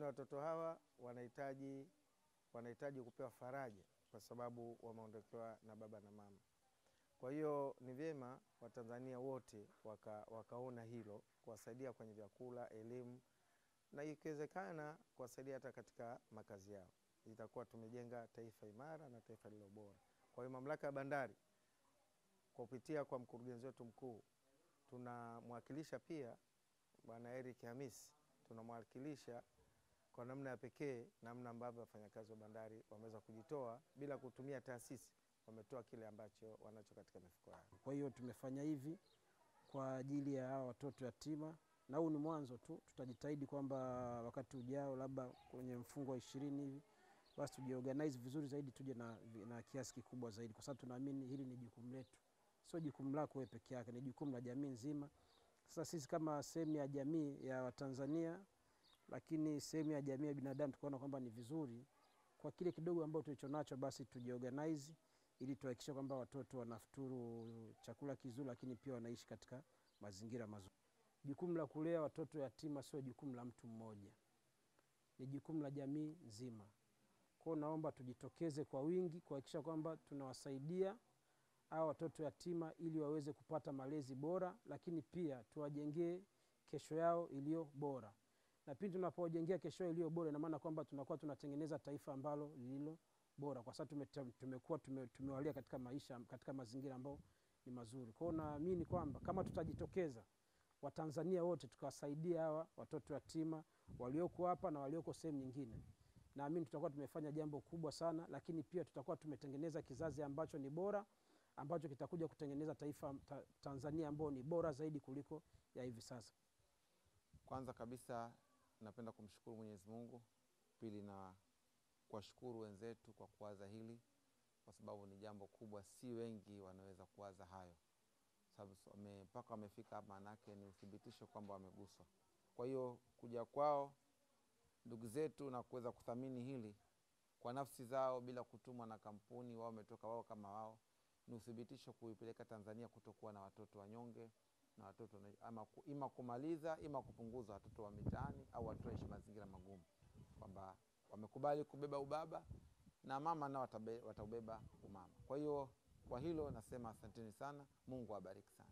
lakini watoto hawa wanahitaji wanahitaji kupewa faraja kwa sababu wameondokewa na baba na mama. Kwa hiyo ni vyema Watanzania wote waka, wakaona hilo, kuwasaidia kwenye vyakula, elimu na ikiwezekana kuwasaidia hata katika makazi yao. Itakuwa tumejenga taifa imara na taifa lililo bora. Kwa hiyo mamlaka ya bandari kupitia kwa mkurugenzi wetu mkuu tunamwakilisha pia Bwana Eric Hamisi, tunamwakilisha kwa namna ya pekee, namna ambavyo wafanyakazi wa bandari wameweza kujitoa bila kutumia taasisi, wametoa kile ambacho wanacho katika mifuko yao. Kwa hiyo tumefanya hivi kwa ajili ya hawa watoto yatima, na huu ni mwanzo tu. Tutajitahidi kwamba wakati ujao, labda kwenye mfungo wa ishirini hivi, basi tujiorganize vizuri zaidi, tuje na, na kiasi kikubwa zaidi, kwa sababu tunaamini hili ni jukumu letu, sio jukumu lako wewe peke yake, ni jukumu la jamii nzima. Sasa sisi kama sehemu ya jamii ya Watanzania, lakini sehemu ya jamii ya binadamu, tukaona kwamba ni vizuri kwa kile kidogo ambacho tulicho nacho, basi tujiorganize ili tuhakikishe kwamba watoto wanafuturu chakula kizuri, lakini pia wanaishi katika mazingira mazuri. Jukumu la kulea watoto yatima sio jukumu la mtu mmoja, ni jukumu la jamii nzima. Kwao naomba tujitokeze kwa wingi kuhakikisha kwamba tunawasaidia hawa watoto yatima ili waweze kupata malezi bora, lakini pia tuwajengee kesho yao iliyo bora. Na pindi tunapojengea kesho iliyo bora, ina maana kwamba tunakuwa tunatengeneza taifa ambalo lililo bora, kwa sababu tumekuwa tume, tumewalia katika maisha katika mazingira ambayo ni mazuri. Kwa hiyo naamini kwamba kama tutajitokeza Watanzania wote tukawasaidia hawa watoto yatima walioko hapa na walioko sehemu nyingine, naamini tutakuwa tumefanya jambo kubwa sana, lakini pia tutakuwa tumetengeneza kizazi ambacho ni bora ambacho kitakuja kutengeneza taifa ta, Tanzania ambayo ni bora zaidi kuliko ya hivi sasa. Kwanza kabisa napenda kumshukuru Mwenyezi Mungu, pili na kuwashukuru wenzetu kwa kuwaza hili, kwa sababu ni jambo kubwa, si wengi wanaweza kuwaza hayo, sababu mpaka wamefika hapa, manake ni uthibitisho kwamba wameguswa. Kwa hiyo kuja kwao ndugu zetu na kuweza kuthamini hili kwa nafsi zao bila kutumwa na kampuni, wao wametoka wao kama wao, ni uthibitisho kuipeleka Tanzania kutokuwa na watoto wanyonge na watoto ama ima kumaliza ima kupunguza watoto wa mitaani au watoto mazingira magumu, kwamba wamekubali kubeba ubaba na mama nao wataubeba umama. Kwa hiyo kwa hilo nasema asanteni sana, Mungu awabariki sana.